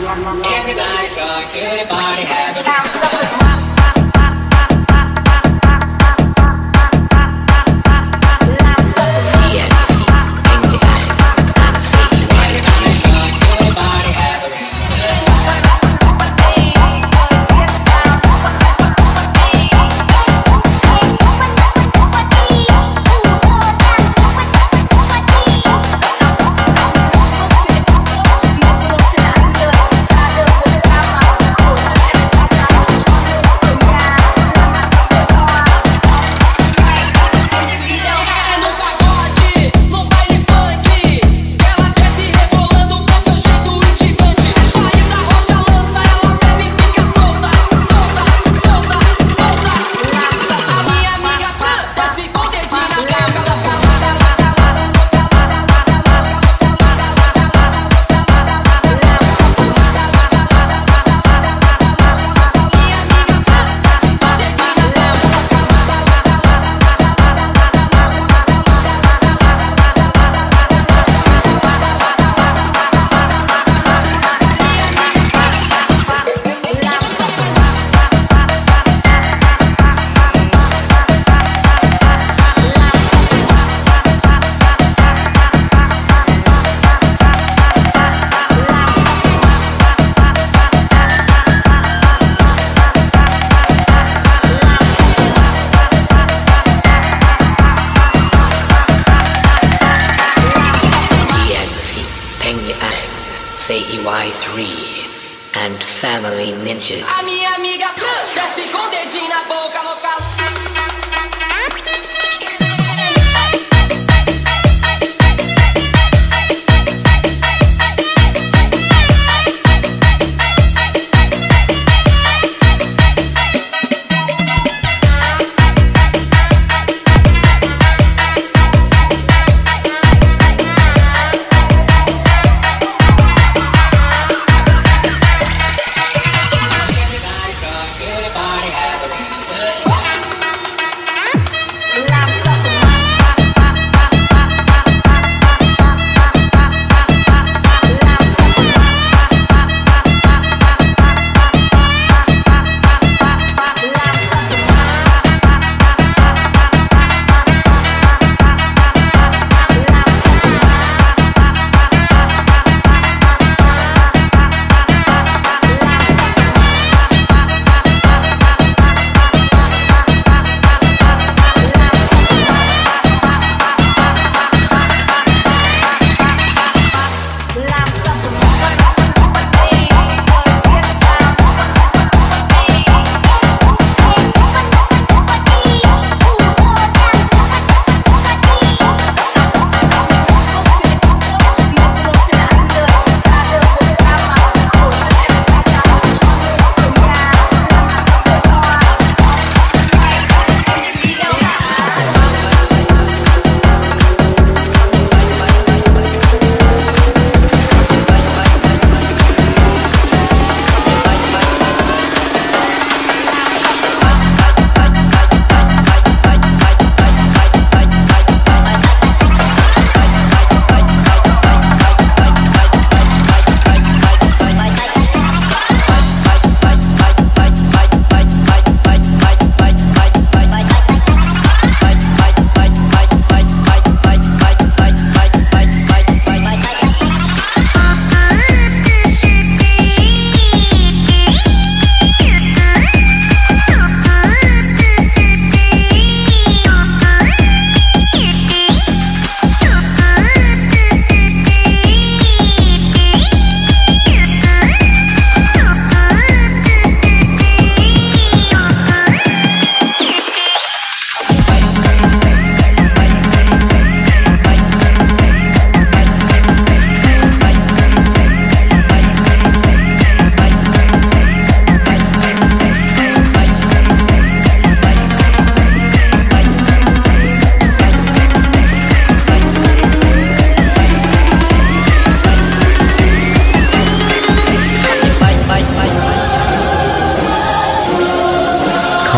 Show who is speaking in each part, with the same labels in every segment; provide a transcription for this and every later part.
Speaker 1: Everybody's going to the party, have a
Speaker 2: free and family ninja.
Speaker 3: A minha amiga Fran desce com dedinho na boca,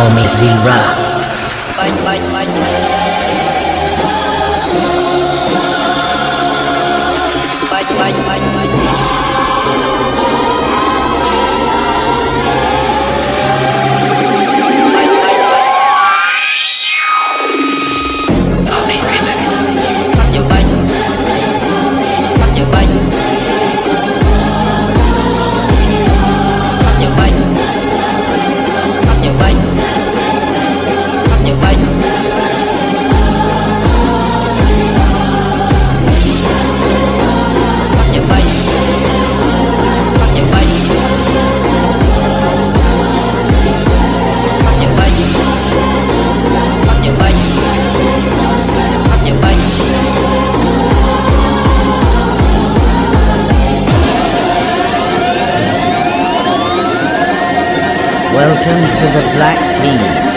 Speaker 1: call me Zira. Bye, bye, bye, bye. Bye,
Speaker 2: bye, bye, bye. Welcome to the Black Team.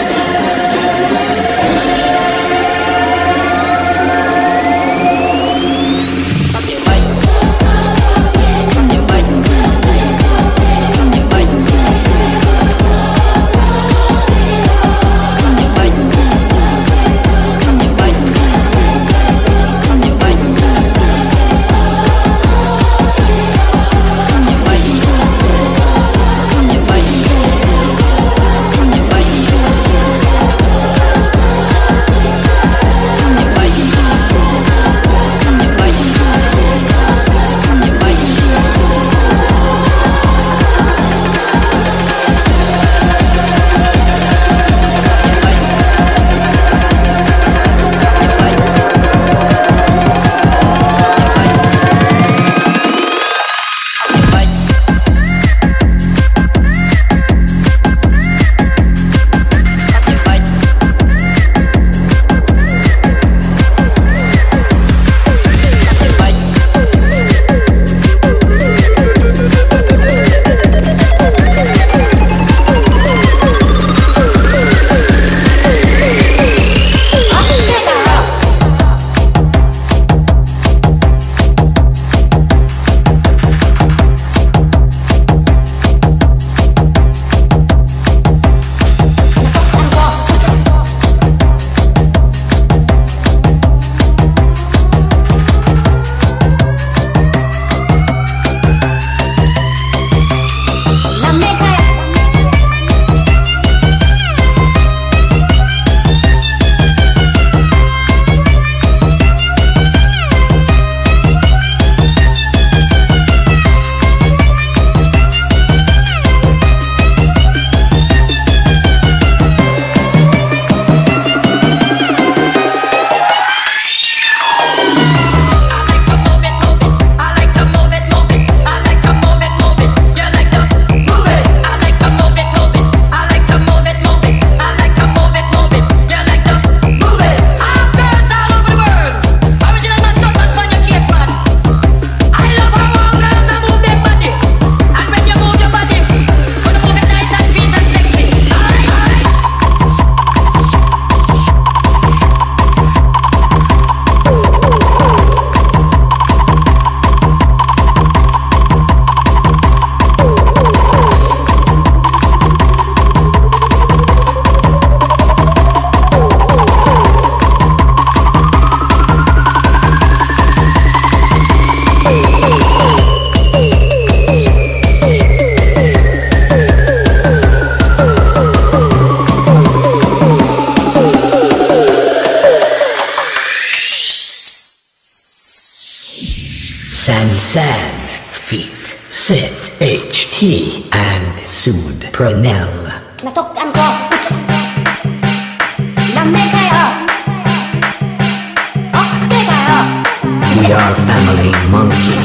Speaker 2: San San, Feet, Sit, HT, and Sud Pronel.
Speaker 3: Natoktan ko. Lamig kayo. Okay ah, kayo.
Speaker 2: We are Family Monkey.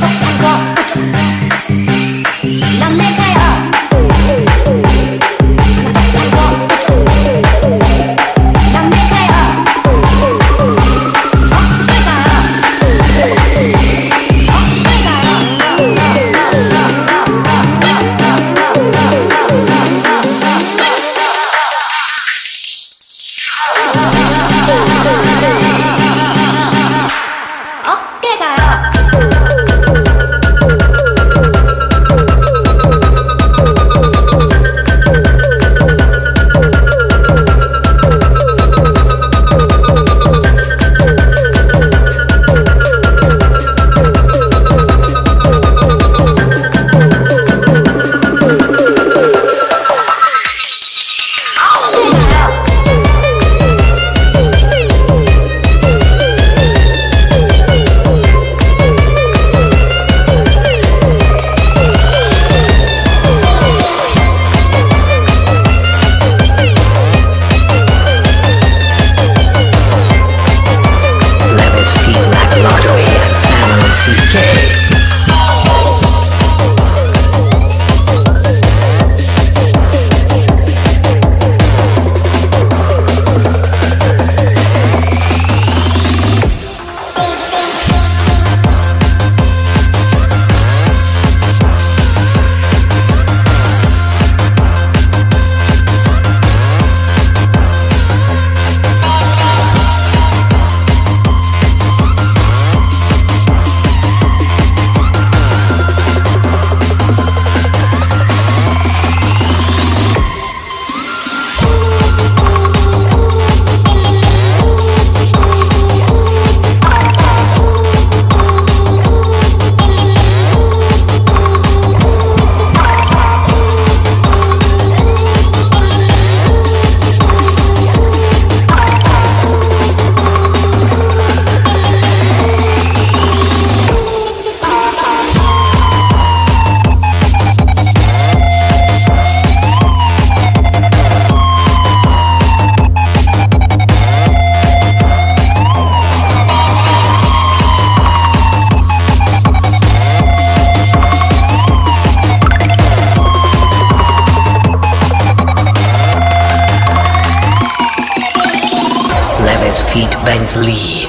Speaker 2: Bentley.